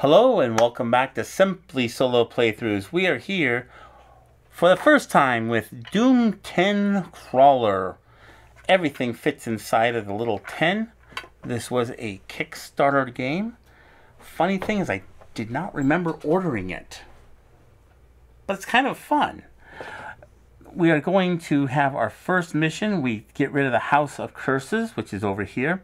Hello and welcome back to Simply Solo Playthroughs. We are here for the first time with Doom Tin Crawler. Everything fits inside of the little 10. This was a Kickstarter game. Funny thing is I did not remember ordering it. But it's kind of fun. We are going to have our first mission. We get rid of the House of Curses, which is over here.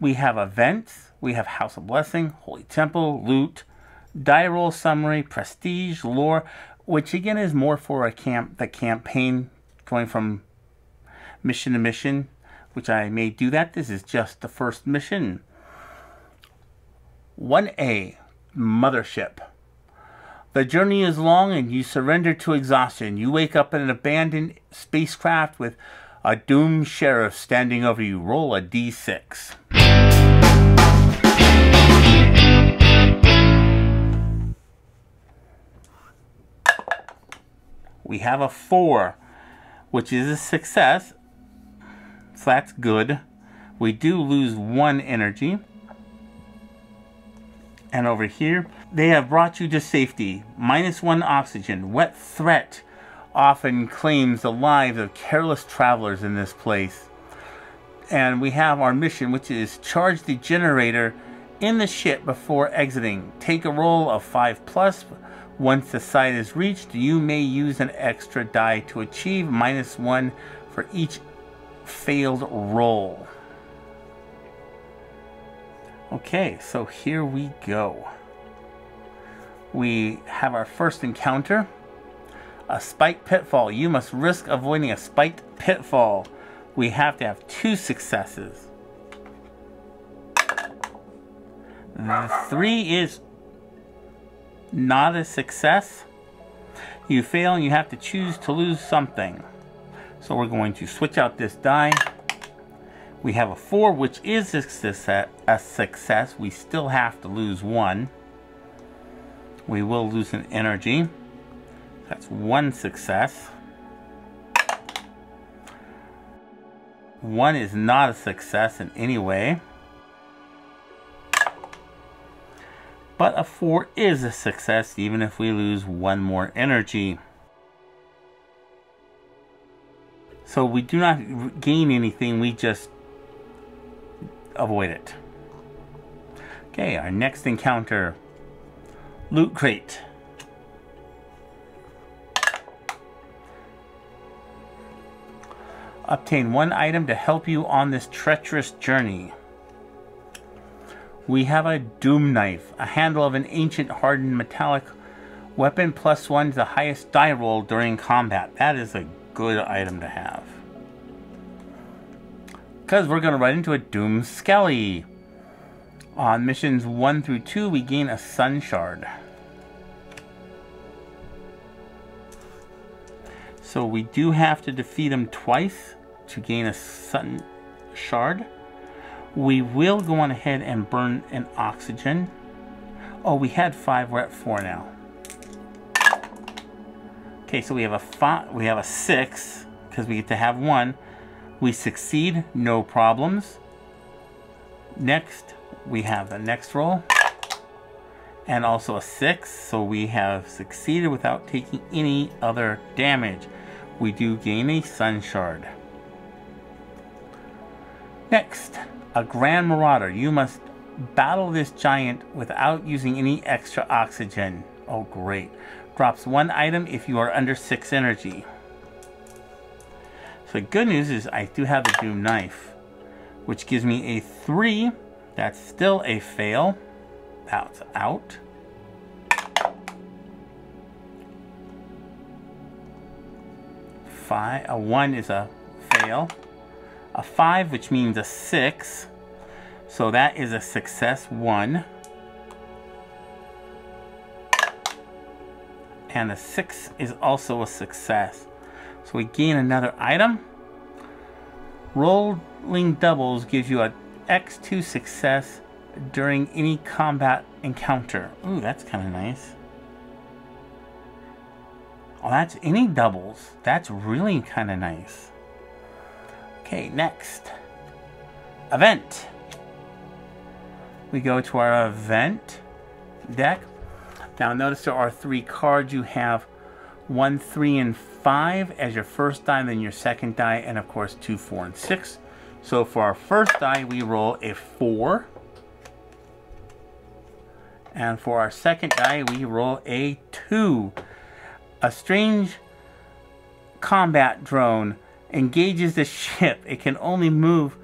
We have events we have House of Blessing, Holy Temple, Loot, Die Roll Summary, Prestige, Lore, which again is more for a camp the campaign going from mission to mission, which I may do that. This is just the first mission. 1A, Mothership. The journey is long and you surrender to exhaustion. You wake up in an abandoned spacecraft with a doomed sheriff standing over you. Roll a d6. We have a 4, which is a success. So that's good. We do lose 1 energy. And over here, they have brought you to safety. Minus 1 oxygen. Wet threat often claims the lives of careless travelers in this place. And we have our mission, which is charge the generator in the ship before exiting. Take a roll of 5 plus once the site is reached, you may use an extra die to achieve minus one for each failed roll. Okay, so here we go. We have our first encounter. A spiked pitfall. You must risk avoiding a spiked pitfall. We have to have two successes. The three is not a success, you fail and you have to choose to lose something. So we're going to switch out this die. We have a 4, which is a success. We still have to lose 1. We will lose an energy. That's one success. 1 is not a success in any way. But a 4 is a success even if we lose one more energy. So we do not gain anything, we just avoid it. Okay, our next encounter. Loot Crate. Obtain one item to help you on this treacherous journey we have a Doom Knife, a handle of an ancient hardened metallic weapon plus one to the highest die roll during combat. That is a good item to have. Because we're going to run into a Doom Skelly. On missions 1 through 2, we gain a Sun Shard. So we do have to defeat him twice to gain a Sun Shard. We will go on ahead and burn an oxygen. Oh, we had five, we're at four now. Okay, so we have a five, we have a six, because we get to have one. We succeed, no problems. Next, we have the next roll. And also a six, so we have succeeded without taking any other damage. We do gain a sun shard. Next, a Grand Marauder. You must battle this giant without using any extra oxygen. Oh, great. Drops one item if you are under six energy. So the good news is I do have the Doom Knife, which gives me a three. That's still a fail. That's out. Five, a one is a fail a 5, which means a 6. So that is a success 1. And a 6 is also a success. So we gain another item. Rolling doubles gives you a X2 success during any combat encounter. Ooh, that's kind of nice. Oh, that's any doubles. That's really kind of nice. Okay, next. Event. We go to our event. deck. Now notice there are three cards. You have one, three, and five as your first die, then your second die, and of course two, four, and six. So for our first die, we roll a four. And for our second die, we roll a two. A strange combat drone engages the ship. It can only move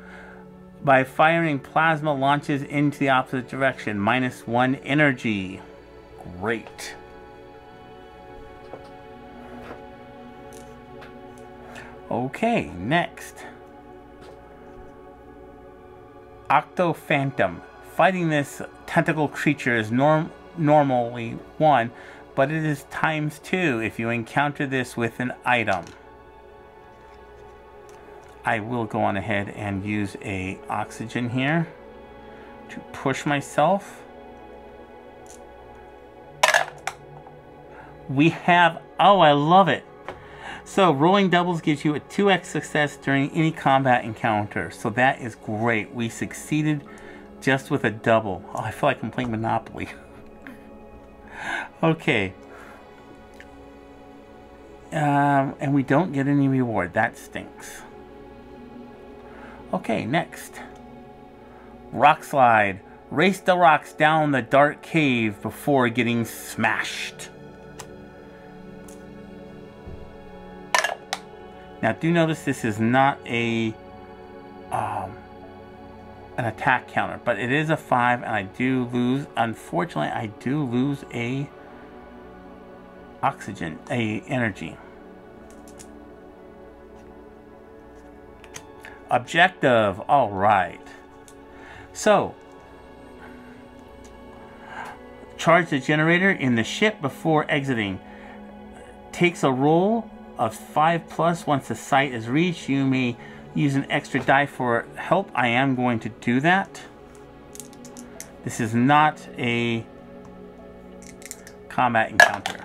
by firing plasma launches into the opposite direction. Minus one energy. Great. Okay, next. Octo Phantom. Fighting this tentacle creature is norm normally one, but it is times two if you encounter this with an item. I will go on ahead and use a oxygen here to push myself. We have, oh, I love it. So rolling doubles gives you a 2x success during any combat encounter. So that is great. We succeeded just with a double. Oh, I feel like I'm playing Monopoly. okay. Um, and we don't get any reward. That stinks. Okay, next. Rock slide. Race the rocks down the dark cave before getting smashed. Now do notice this is not a um, an attack counter, but it is a 5 and I do lose, unfortunately I do lose a oxygen, a energy. Objective, alright. So, charge the generator in the ship before exiting. Takes a roll of 5 plus. Once the site is reached, you may use an extra die for help. I am going to do that. This is not a combat encounter.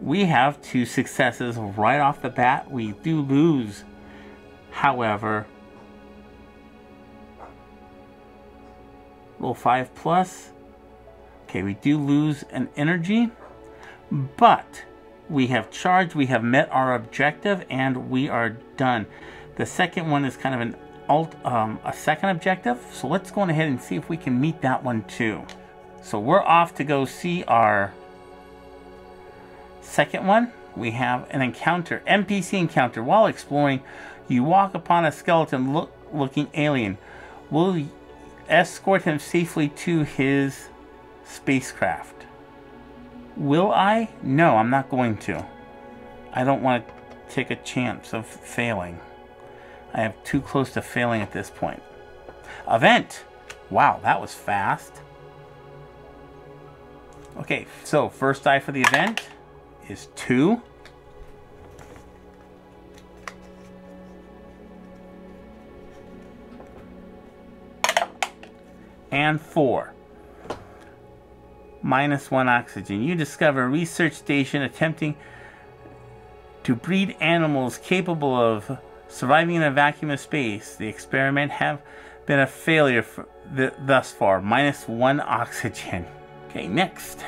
We have two successes right off the bat. We do lose, however, roll 5 plus. Okay, we do lose an energy, but we have charged, we have met our objective, and we are done. The second one is kind of an alt, um, a second objective. So let's go ahead and see if we can meet that one too. So we're off to go see our second one. We have an encounter, NPC encounter. While exploring, you walk upon a skeleton look, looking alien. Will escort him safely to his spacecraft. Will I? No, I'm not going to. I don't want to take a chance of failing. I have too close to failing at this point. Event! Wow, that was fast. Okay, so first die for the event is two. And four minus one oxygen. You discover a research station attempting to breed animals capable of surviving in a vacuum of space. The experiment have been a failure th thus far. Minus one oxygen. Okay, next.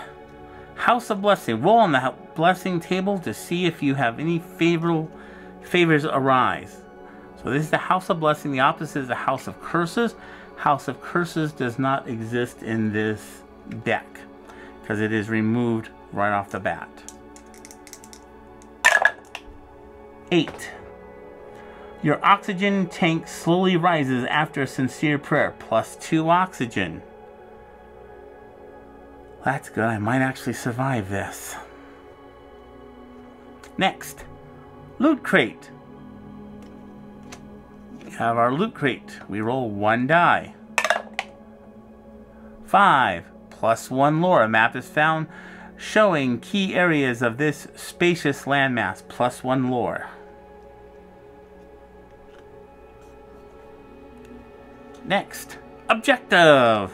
House of Blessing. Roll on the blessing table to see if you have any favorable favors arise. So this is the House of Blessing. The opposite is the House of Curses. House of Curses does not exist in this deck because it is removed right off the bat. 8. Your oxygen tank slowly rises after a sincere prayer, plus 2 oxygen. That's good, I might actually survive this. Next, Loot Crate. Have our Loot Crate. We roll one die. 5 plus one lore. A map is found showing key areas of this spacious landmass, plus one lore. Next, objective.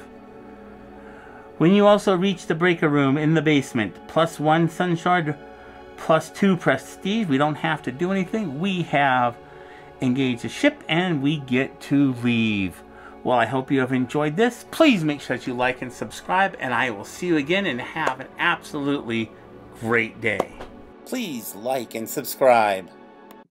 When you also reach the breaker room in the basement, plus one sun shard, plus two prestige. We don't have to do anything. We have engaged the ship and we get to leave. Well, I hope you have enjoyed this. Please make sure that you like and subscribe, and I will see you again and have an absolutely great day. Please like and subscribe.